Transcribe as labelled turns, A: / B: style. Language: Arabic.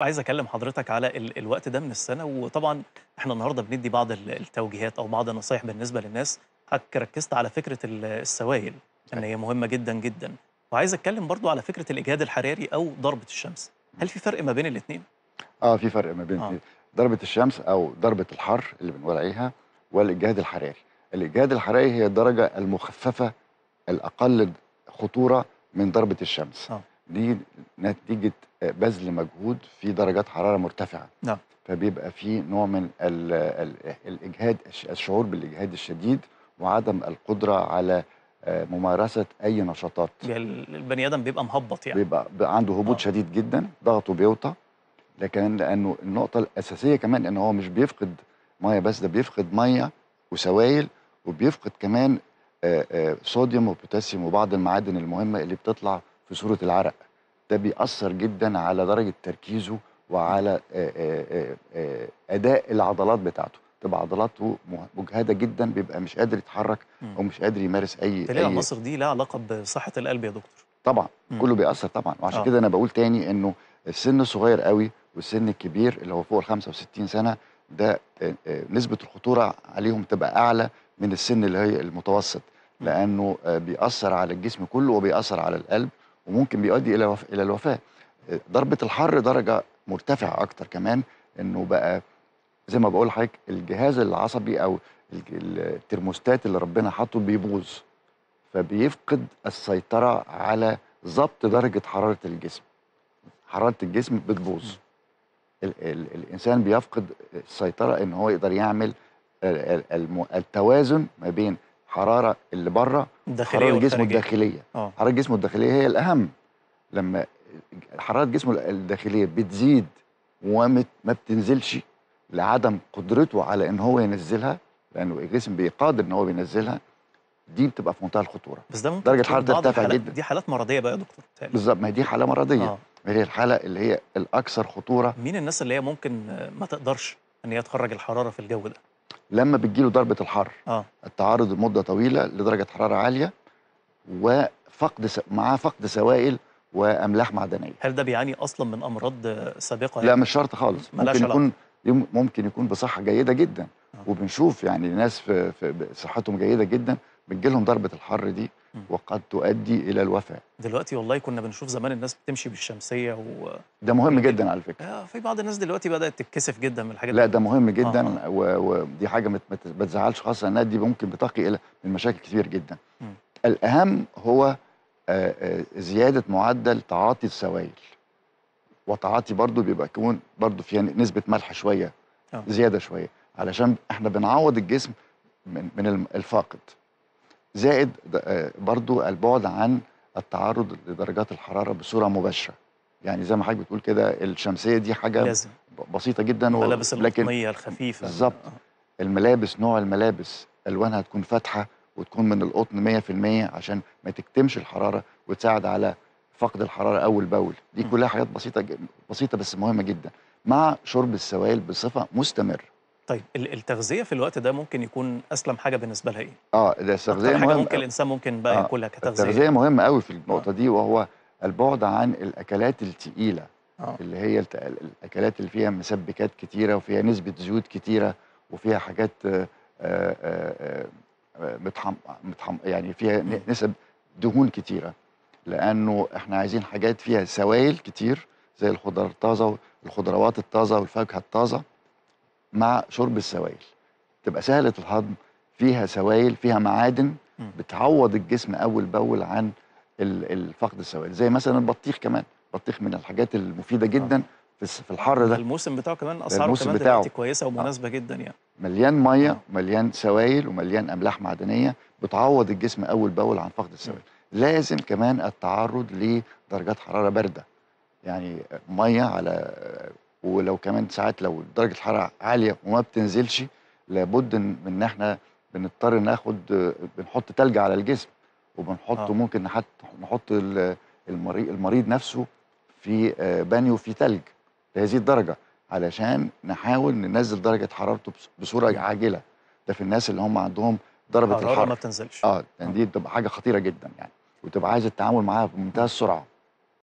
A: وعايز أكلم حضرتك على ال الوقت ده من السنة، وطبعًا إحنا النهارده بندّي بعض ال التوجيهات أو بعض النصايح بالنسبة للناس، حضرتك ركّزت على فكرة ال السوائل، إن هي مهمة جدًا، جدًا، وعايز أتكلم برضه على فكرة الإجهاد الحراري أو ضربة الشمس، هل في فرق ما بين الاتنين؟
B: آه، في فرق ما بين
A: آه.
B: ضربة الشمس أو ضربة الحر اللي بنقول عليها والإجهاد الحراري. الإجهاد الحراري هي الدرجة المخففة الأقل خطورة من ضربة الشمس.
A: آه.
B: دي نتيجة آآ بذل مجهود في درجات حرارة مرتفعة.
A: نعم.
B: فبيبقى في نوع من ال ال الإجهاد الش الشعور بالإجهاد الشديد وعدم القدرة على آآ ممارسة أي نشاطات.
A: يعني ال البني آدم بيبقى مهبّط يعني.
B: بيبقى عنده هبوط
A: آه.
B: شديد جدًا، ضغطه بيوطى، لكن لأنه النقطة الأساسية كمان إن هو مش بيفقد مَيّة بس، ده بيفقد مَيّة وسوائل وبيفقد كمان آآ صوديوم وبوتاسيوم وبعض المعادن المهمة اللي بتطلع في صورة العرق. ده بيأثّر جدًا على درجة تركيزه وعلى آآ آآ آآ أداء العضلات بتاعته، تبقى عضلاته مه مُجهدة جدًا، بيبقى مش قادر يتحرك. أو مش قادر يمارس
A: بالتالي
B: أي
A: العناصر دي لها علاقة بصحة القلب يا دكتور.
B: طبعًا،
A: إمم.
B: كُلّه بيأثّر طبعًا، وعشان
A: آه.
B: كده أنا باقول تاني إنه السِن الصغير أوي والسِن الكبير اللي هو فوق ال65 سَنة ده آآ آآ نسبة الخطورة عليهم تبقى أعلى من السِن اللي هي المتوسط، آآ بيأثّر على الجسم كُلّه وبيأثّر على القلب وممكن بيؤدي إلى وف إلى الوفاة. آآ ضربة الحر درجة مرتفعة أكتر كمان، إنه بقى زي ما باقول لحضرتك الجهاز العصبي ال الترموستات اللي ربنا حاطّه بيبوظ، فبيفقد السيطرة على ضبط درجة حرارة الجسم. حرارة الجسم بتبوظ. ال ال الإنسان بيفقد السيطرة إن هو يقدر يعمل التوازن ما بين حرارة اللي برّه وحرارة جسمه. الداخلية.
A: آه.
B: حرارة جسمه الداخلية هي الأهم. لمّا حرارة جسمه ال الداخلية بتزيد ومت ما بتنزلش لعدم قدرته على إن هو ينزّلها، لأنه الجسم بي قادر إن هو بينزّلها، دي بتبقى في منتهى الخطورة.
A: بس ده ممكن
B: الحرارة
A: بعض
B: ترتفع جدًا.
A: دي حالات مرضية بقى يا دكتور.
B: بالضبط، ما هي دي حالة مرضية،
A: آه.
B: ما هي الحالة اللي هي الأكثر خطورة
A: مين الناس اللي هي ممكن ما تقدرش إن هي تخرّج الحرارة في الجو ده؟
B: لمّا بتيجي له ضربة الحر،
A: آه.
B: التعرُّض لمدة طويلة لدرجة حرارة عالية وفقد س معاه فقد سوائل وأملاح معدنية.
A: هل ده بيعاني أصلًا من أمراض سابقة
B: لأ
A: يعني؟
B: مش شرط خالص، ممكن. يكون ممكن يكون بصحة جيدة جدًا،
A: آه.
B: وبنشوف يعني ناس في في صحتهم جيدة جدًا بتيجي لهم ضربة الحر دي. وقد تؤدي إلى الوفاة.
A: دلوقتي والله كنا بنشوف زمان الناس بتمشي بالشمسية و
B: ده مهم. جدًا على فكرة.
A: آه، في بعض الناس دلوقتي بدأت تتكسف جدًا من الحاجات دي.
B: ده مهم
A: آه،
B: جدًا
A: آه.
B: ودي حاجة ما ت ما ت ما تزعّلش خالص لأنها دي ممكن بتقي إلى من مشاكل كتير جدًا.
A: إمم.
B: الأهم هو آآ آآ زيادة معدل تعاطي السوائل. وتعاطي برضه بيبقى يكون برضه فيها ن نسبة ملح شوية،
A: آه.
B: زيادة شوية، علشان إحنا بنعوّض الجسم من من الفاقد. زائد د آآ برضه البُعد عن التعرُّض لدرجات الحرارة بصورة مباشرة. يعني زي ما حضرتك بتقول كده الشمسية دي حاجة
A: لازم.
B: ب بسيطة جدًا و
A: الملابس
B: لكن
A: القطنية الخفيفة.
B: بالضبط.
A: آه.
B: الملابس نوع الملابس ألوانها تكون فاتحة وتكون من القطن 100% عشان ما تكتمش الحرارة وتساعد على فقد الحرارة أول بأول. دي. كلّها حاجات بسيطة ج بسيطة بس مهمة جدًا، مع شرب السوائل بصفة مستمرة.
A: طيب ال التغذية في الوقت ده ممكن يكون أسلم حاجة بالنسبة لها إيه؟
B: آه، ده
A: حاجة
B: مهم
A: ممكن
B: أوي.
A: الإنسان ممكن بقى
B: آه،
A: ياكلها كتغذية
B: التغذية
A: يعني؟
B: مهمة أوي في
A: آه.
B: النقطة دي وهو البُعد عن الأكلات التقيلة،
A: آه.
B: اللي هي الت ال الأكلات اللي فيها مسبّكات كتيرة وفيها نسبة زيوت كتيرة وفيها حاجات آآ آآ آآ متحم متحم يعني فيها. نسب دهون كتيرة، لأنه إحنا عايزين حاجات فيها سوائل كتير زي الخضار الطازة والخضروات الطازة والفاكهة الطازة، مع شرب السوائل. تبقى سهلة الهضم، فيها سوائل، فيها معادن. بتعوّض الجسم أول بأول عن ال ال فقد السوائل، زي مثلًا البطيخ كمان، البطيخ من الحاجات المفيدة
A: آه.
B: جدًا في الحر
A: ده. الموسم بتاعه كمان
B: الموسم
A: كمان
B: بتاعه.
A: دلوقتي كويسة
B: آه.
A: ومناسبة جدًا يعني.
B: مليان مَيّة
A: آه.
B: ومليان سوائل ومليان أملاح معدنية بتعوّض الجسم أول بأول عن فقد. السوائل. لازم كمان التعرُّض لدرجات حرارة باردة، يعني مَيّة على ولو كمان ساعات لو درجة الحرارة عالية وما بتنزلش، لابد من إن إحنا بنضطر ناخد بنحُط تلج على الجسم وبنحُط
A: آه.
B: ممكن نحط نحُط ال المري المريض نَفْسه في آآ بانيو فيه تلج لهذه الدرجة، علشان نحاول ننزّل درجة حرارته بص بصورة
A: إمم.
B: عاجلة. ده في الناس اللي هم عندهم ضربة
A: حرارة
B: الحر.
A: ما بتنزلش.
B: آه،
A: آه.
B: دي بتبقى حاجة خطيرة جدًا يعني، وتبقى عايز التعامل معاها بمنتهى
A: إمم.
B: السرعة.